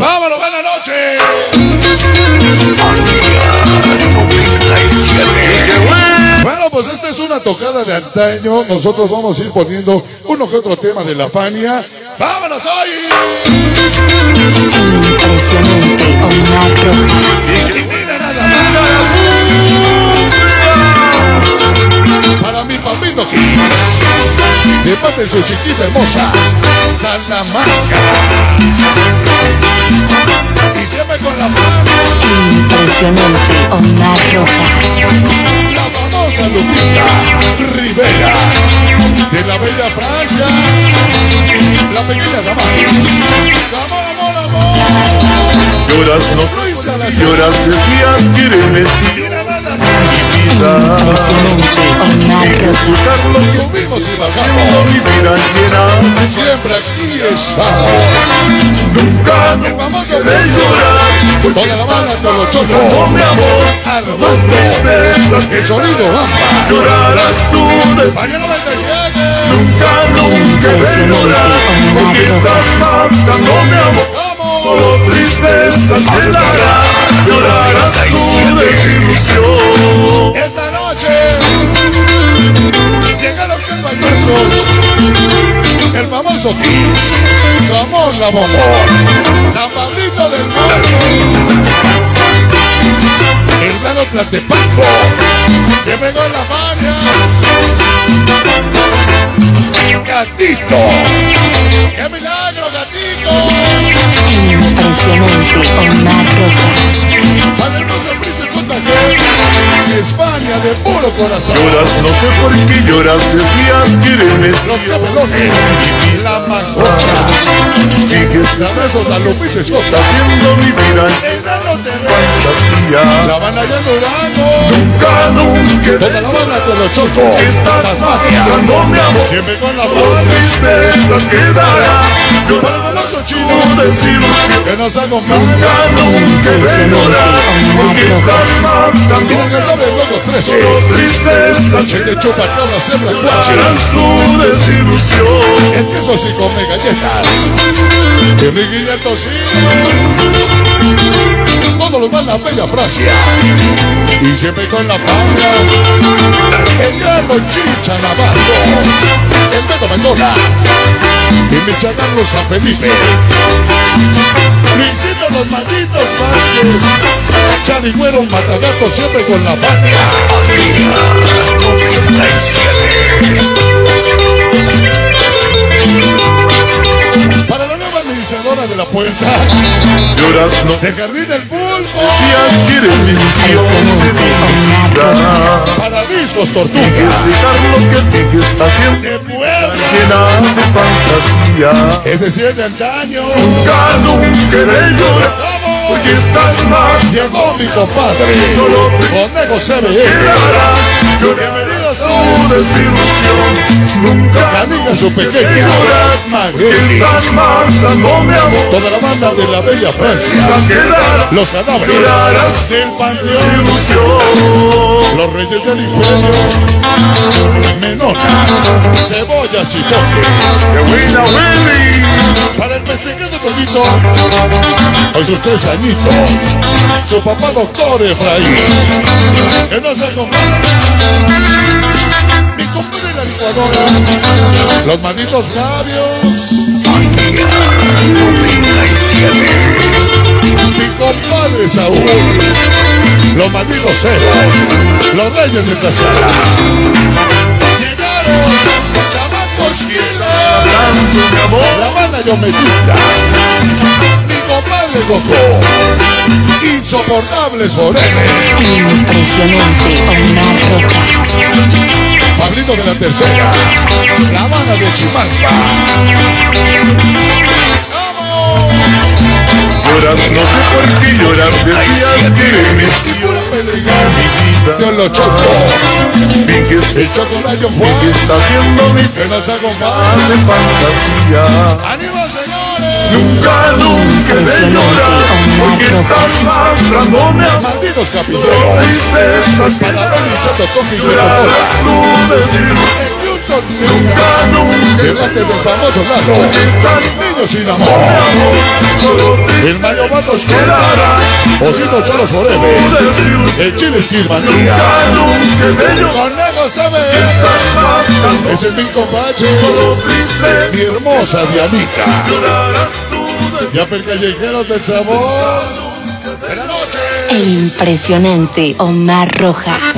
¡Vámonos, buenas noches! Bueno, pues esta es una tocada de antaño. Nosotros vamos a ir poniendo uno que otro tema de la Fania. ¡Vámonos hoy! El impresionante Omar Rojas. Y mira nada más. Para mi papito Kiss. De parte de su chiquita hermosa, Salamanca. Impresionante Omar Rojas. la famosa Lupita Rivera. De la bella Francia. La pequeña Damaris. Amor, amor, amor. Lloras, no lloras, decías quererme más. impresionante Omar Rojas. Subimos y bajamos. mi vida llena Siempre aquí estamos. Nunca, nunca famoso de llorar Toda la banda con los Oh, chocos. mi amor, Armando. tristezas El sonido bamba. Llorarás tú de Faria 97. Nunca, nunca de Impresionante llorar Omar Porque estás matando mi amor Vamos. Solo tristezas quedarás Llorarás tú de ilusión Esta noche llegaron payasos. El famoso Kiss. Su amor la. San Pablito del El plano Tlatepanco. Que pegó en la Fania. Gatito. ¡Qué milagro, gatito! El impresionante Omar Rojas. Para Princess JG, España de puro corazón. Lloras, no sé por qué lloras Decías quererme Los capelones, la mangocha, Sigues la beso, la Lupita Escota, haciendo mi vida la banda ya Durango, Nunca, nunca toda la banda de los chocos, Estás mi amor siempre con la tristezas quedará. Chino, desilusión que nos Nunca, acompaña, nunca llorar Porque estás matando. Mira que mi sabe amor los tres, che de chupa cabra, siempre Llorarás cuachi, tu desilusión. El queso sí come galletas, Ricky y el tocino, todos los van a bella Francia, y siempre con la panga, el grano Chicha Navarro, el Beto Mendoza, y Micha Carlos San Felipe, Luisito los malditos Vázquez, Charigüero Matagato siempre con la panga. No. Del Jardín del Pulpo, quererme Impresionante Omar Rojas. para Discos Tortuga, que sigues haciendo. De Puebla, Llena de fantasía. Ese sí es de antaño. Nunca, nunca de llorar. Porque estás mal Llegó mi compadre, Conejo CBE. Quedará Bienvenidos a tu desilusión Nunca, Canija su pequeña, toda la banda de la Bella Francia, los cadáveres del Panteón, los reyes del imperio, menonas, cebollas y. Para el festejado todito, hoy sus tres añitos, su papá doctor Efraín, que nos acompaña. Compadre la licuadora, los malditos labios, mi compadre Saúl, los malditos ceros, los reyes de Tlaxcala. Llegaron, chamacos quizás. La banda yo me. Mi compadre Goku. Insoportables forever. Impresionante Omar Rojas. De la tercera. La banda de Chimalpa. Lloras, no sé por qué llorar Decías quererme Y pura pedregal. Yo lo choco. Finges El chocolayo que fue. está haciendo mi Que paz acompaña. de fantasía Nunca, nunca de llorar Porque estás matando mi amor Malditos tristezas Para quedará Dani Chato Toque y Llorarás desilusión El Víctor Debate del famoso Lalo Niños sin amor. El Mario Matos con Osito Cholos Forever. El Chile Skillman Conejo sabe. Es mi compache Mi hermosa Dianita. Ya per callejeros del sabor. El impresionante Omar Rojas.